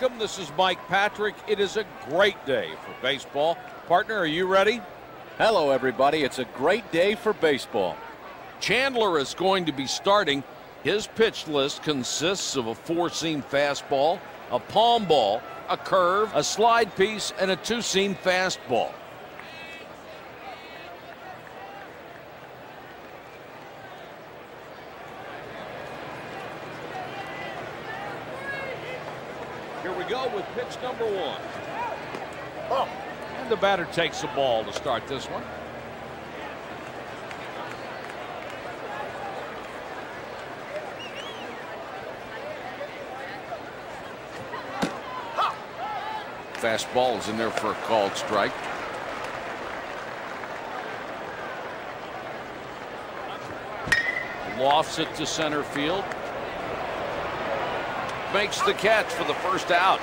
Welcome. This is Mike Patrick. It is a great day for baseball. Partner, are you ready? Hello, everybody. It's a great day for baseball. Chandler is going to be starting. His pitch list consists of a four-seam fastball, a palm ball, a curve, a slide piece, and a two-seam fastball. With pitch number one. Oh. And the batter takes the ball to start this one. Fastball is in there for a called strike. Lofts it to center field. Makes the catch for the first out.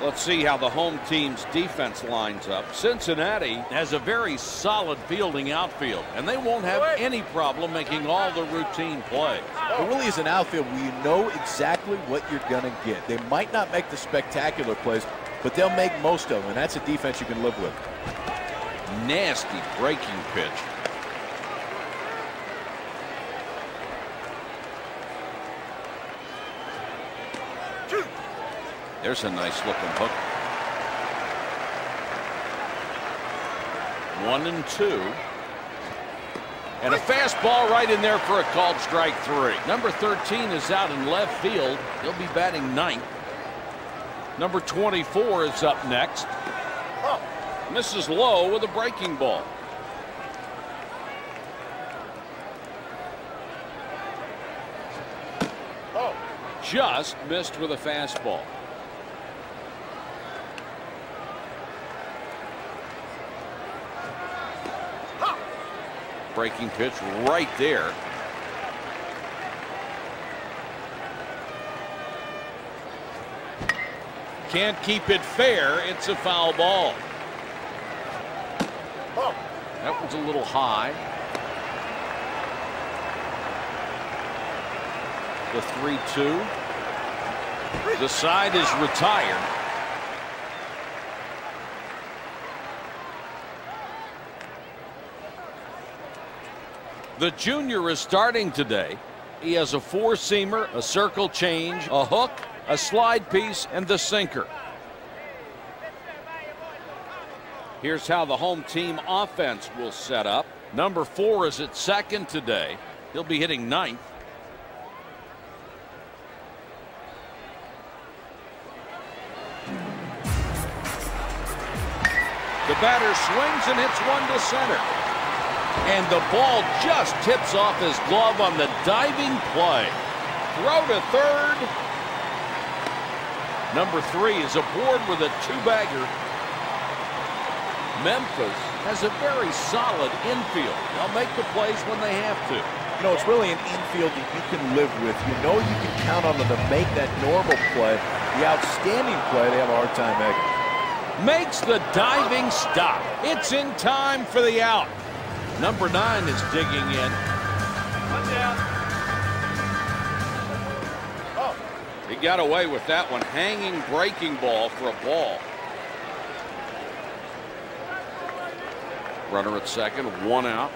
Let's see how the home team's defense lines up. Cincinnati has a very solid fielding outfield, and they won't have any problem making all the routine plays. It really is an outfield where you know exactly what you're going to get. They might not make the spectacular plays, but they'll make most of them, and that's a defense you can live with. Nasty breaking pitch. There's a nice looking hook. One and two. And a fastball right in there for a called strike three. Number 13 is out in left field. He'll be batting ninth. Number 24 is up next. Misses low with a breaking ball. Just missed with a fastball. Breaking pitch right there. Can't keep it fair. It's a foul ball. That was a little high. The 3-2. The side is retired. The junior is starting today. He has a four-seamer, a circle change, a hook, a slide piece, and the sinker. Here's how the home team offense will set up. Number four is at second today. He'll be hitting ninth. The batter swings and hits one to center. And the ball just tips off his glove on the diving play. Throw to third. Number three is aboard with a two-bagger. Memphis has a very solid infield. They'll make the plays when they have to. You know, it's really an infield that you can live with. You know you can count on them to make that normal play. The outstanding play, they have a hard time making. Makes the diving stop. It's in time for the out. Number nine is digging in. One down. Oh. He got away with that one. Hanging breaking ball for a ball. Runner at second, one out.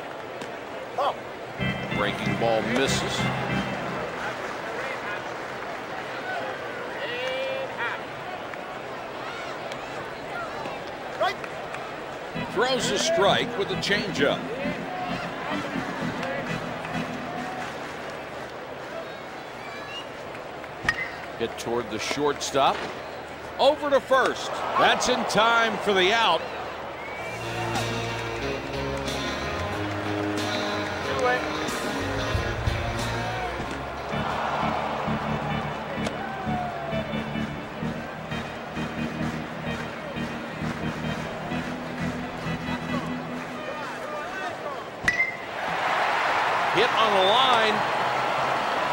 Oh. Breaking ball misses. Throws a strike with a changeup. Hit toward the shortstop. Over to first. That's in time for the out.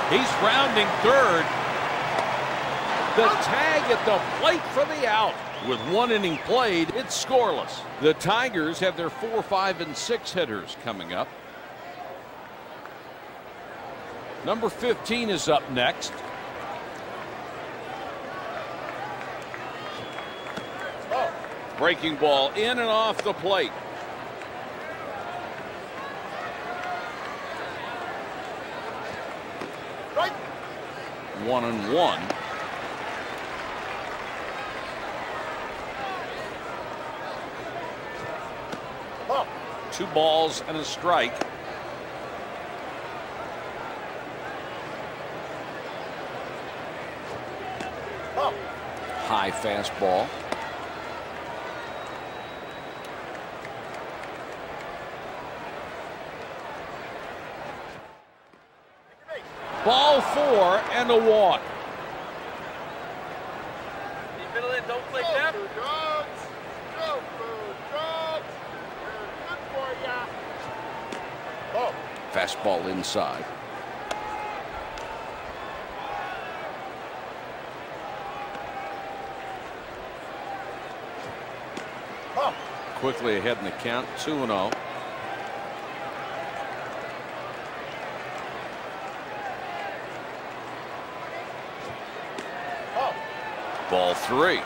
He's rounding third. The tag at the plate for the out. With one inning played, it's scoreless. The Tigers have their four, five, and six hitters coming up. Number 15 is up next. Oh. Breaking ball in and off the plate. One and one. Two balls and a strike. High fastball. Ball four and a walk. Middle in, don't click Go, them. Boo Dogs. Go, Boo Dogs. They're good for ya. Ball. Fastball inside. Ball. Quickly ahead in the count, 2 and oh. 0. Ball three.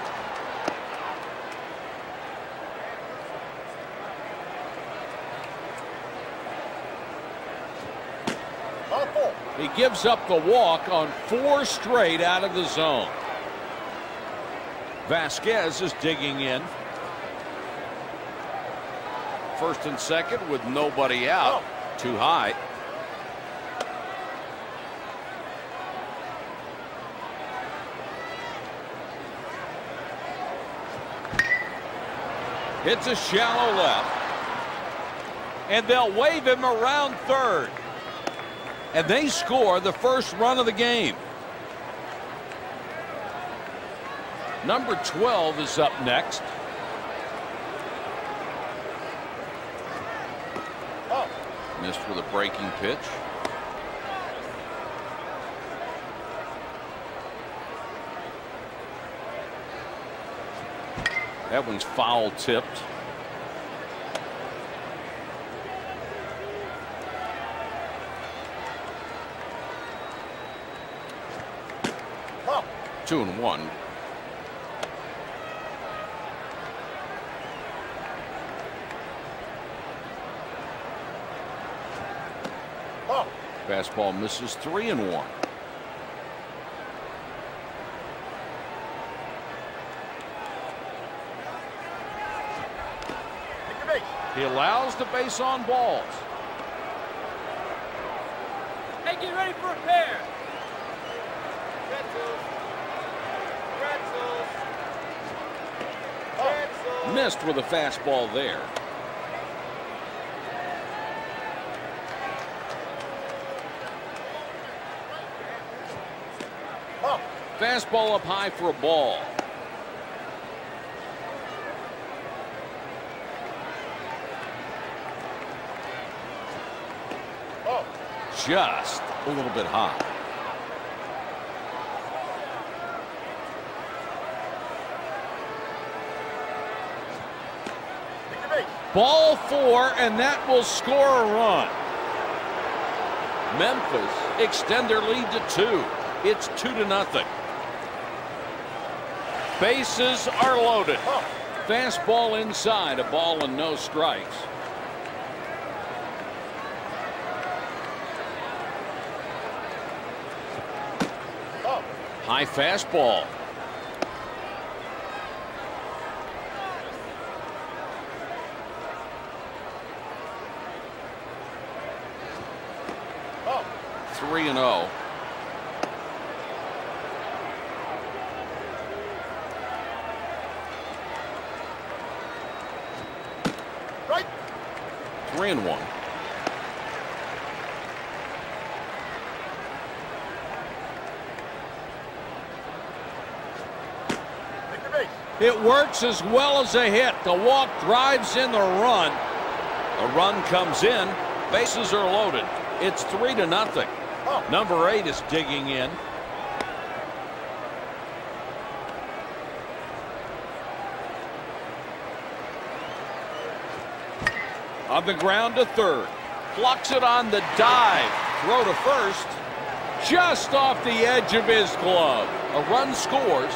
He gives up the walk on four straight out of the zone. Vasquez is digging in. First and second with nobody out. Too high. Hits a shallow left. And they'll wave him around third. And they score the first run of the game. Number 12 is up next. Ball. Missed with a breaking pitch. That one's foul tipped. Ball. Two and one. Ball. Fastball misses three and one. Take the base. He allows the base on balls. Hey, get ready for a pair. Pretzels. Pretzels. Oh. Missed with a fastball there. Ball. Fastball up high for a ball. Ball. Just a little bit high. Ball four, and that will score a run. Memphis extend their lead to two. It's two to nothing. Bases are loaded. Fastball inside, a ball and no strikes. High fastball. Ball. 3 and oh. 0. Right. 3 and 1. Take the base. It works as well as a hit. The walk drives in the run. A run comes in. Bases are loaded. It's three to nothing. Number eight is digging in. On the ground to third. Plucks it on the dive. Throw to first. Just off the edge of his glove. A run scores.